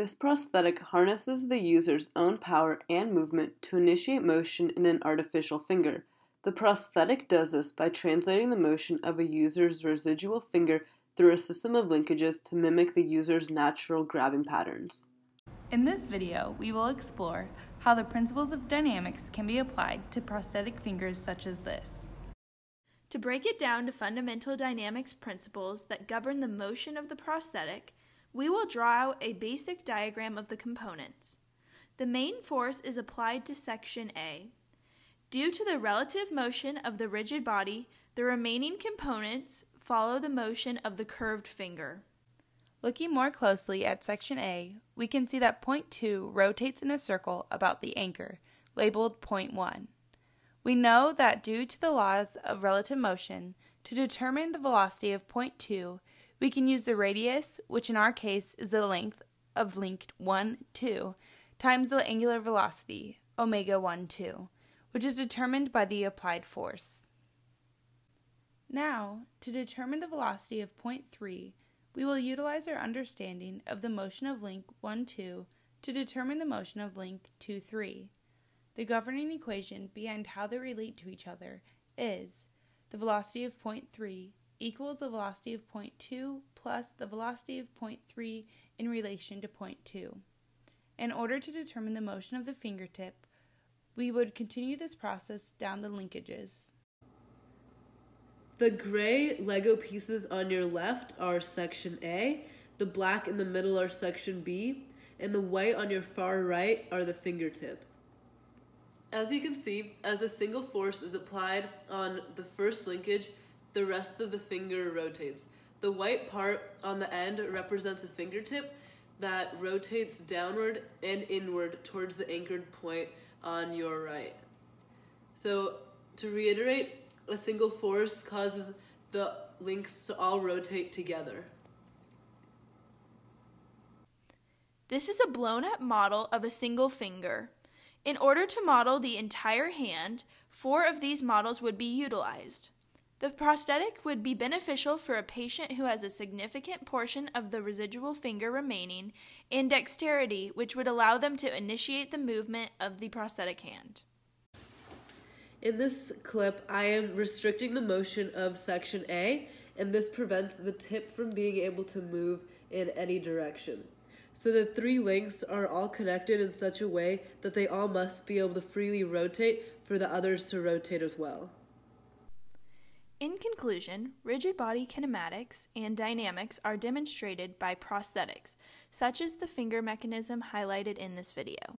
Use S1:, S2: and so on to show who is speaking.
S1: This prosthetic harnesses the user's own power and movement to initiate motion in an artificial finger. The prosthetic does this by translating the motion of a user's residual finger through a system of linkages to mimic the user's natural grabbing patterns.
S2: In this video, we will explore how the principles of dynamics can be applied to prosthetic fingers such as this.
S3: To break it down to fundamental dynamics principles that govern the motion of the prosthetic, we will draw a basic diagram of the components. The main force is applied to section A. Due to the relative motion of the rigid body, the remaining components follow the motion of the curved finger.
S2: Looking more closely at section A, we can see that point 2 rotates in a circle about the anchor, labeled point 1. We know that due to the laws of relative motion, to determine the velocity of point 2, we can use the radius, which in our case is the length of link 1, 2, times the angular velocity, omega 1, 2, which is determined by the applied force. Now, to determine the velocity of point 3, we will utilize our understanding of the motion of link 1, 2 to determine the motion of link 2, 3. The governing equation behind how they relate to each other is the velocity of point 3 equals the velocity of point 2 plus the velocity of point 3 in relation to point 2. In order to determine the motion of the fingertip, we would continue this process down the linkages.
S1: The gray Lego pieces on your left are section A, the black in the middle are section B, and the white on your far right are the fingertips. As you can see, as a single force is applied on the first linkage, the rest of the finger rotates. The white part on the end represents a fingertip that rotates downward and inward towards the anchored point on your right. So to reiterate, a single force causes the links to all rotate together.
S3: This is a blown up model of a single finger. In order to model the entire hand, four of these models would be utilized. The prosthetic would be beneficial for a patient who has a significant portion of the residual finger remaining in dexterity, which would allow them to initiate the movement of the prosthetic hand.
S1: In this clip, I am restricting the motion of section A, and this prevents the tip from being able to move in any direction. So the three links are all connected in such a way that they all must be able to freely rotate for the others to rotate as well.
S3: In conclusion, rigid body kinematics and dynamics are demonstrated by prosthetics, such as the finger mechanism highlighted in this video.